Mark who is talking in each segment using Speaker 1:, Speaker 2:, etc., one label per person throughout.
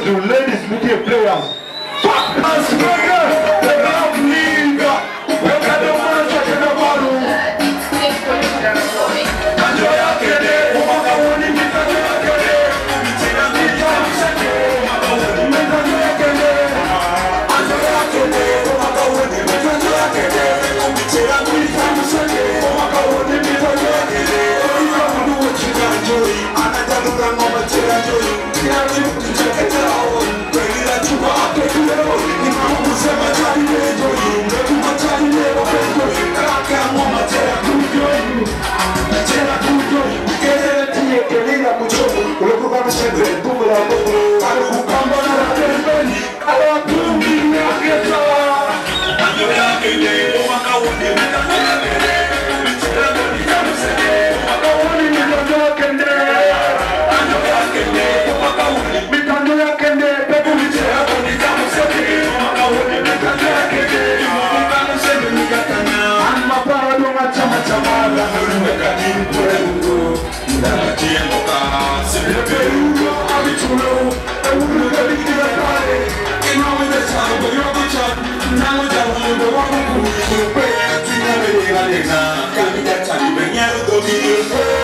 Speaker 1: to ladies media players. Fuck us, Kuru kwe, tina me lina lina, kamita chani benyaru domini kwe.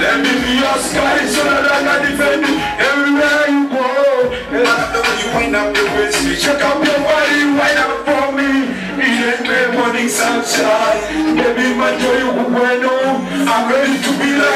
Speaker 1: Let me be your sky so that I can defend you everywhere you go. And I you wind up your waist. Check up your body, wind up for me. In the morning sunshine, baby, my joy, you will. I'm ready to be.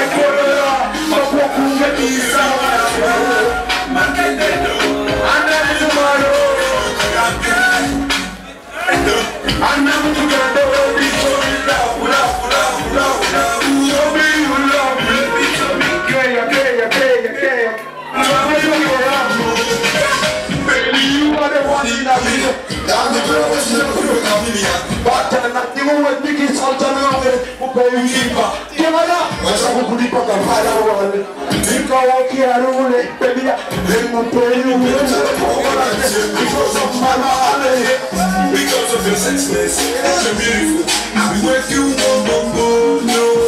Speaker 1: Because of my because of your sexiness, you're beautiful. I'm with you, no, no, no, no.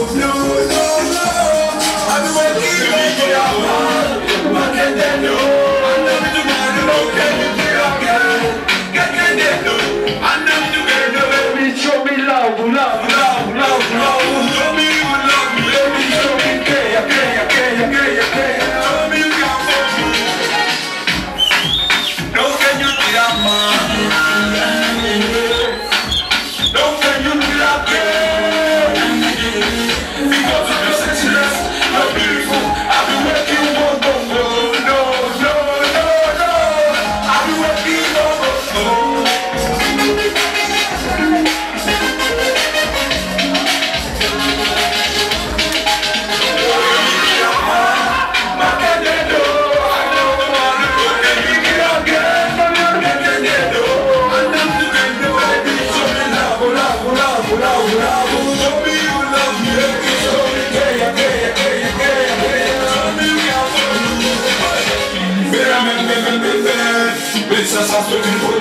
Speaker 1: ça s'instruit une peau on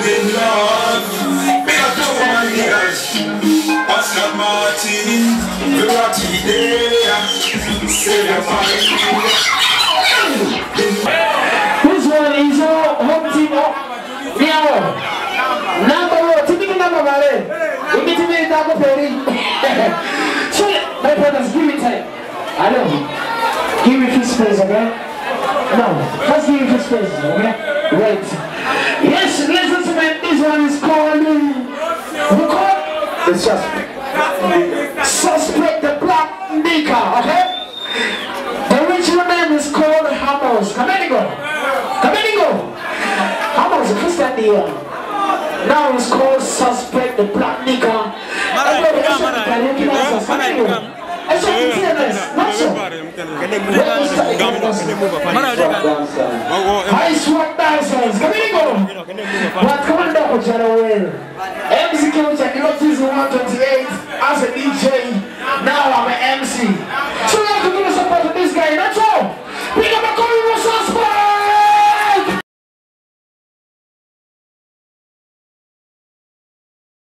Speaker 1: dirait Parce qu'à matin, le matin C'est la main
Speaker 2: This one is your home team Miao. Number one, typical number vale. Imi So, my brothers, give me time. I know. Give me a few spaces, okay? No, just give me a few spaces, okay? Wait one is. Who called? The suspect. Suspect the black nigga, okay? The original name is called Hamos. Kamenigo. Kamenigo. Hamos, the Now it's called Suspect the Black Nigga. Everybody, that's what the Canadian answers. Kamenigo. That's what the TNS. Not so. kamiriko watwanda kuchana wenu mziki ucha kilofizimwa 28 as